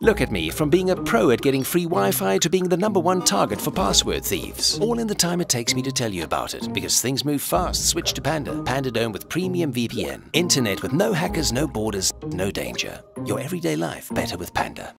Look at me, from being a pro at getting free Wi-Fi to being the number one target for password thieves. All in the time it takes me to tell you about it. Because things move fast, switch to Panda. Panda Dome with premium VPN. Internet with no hackers, no borders, no danger. Your everyday life better with Panda.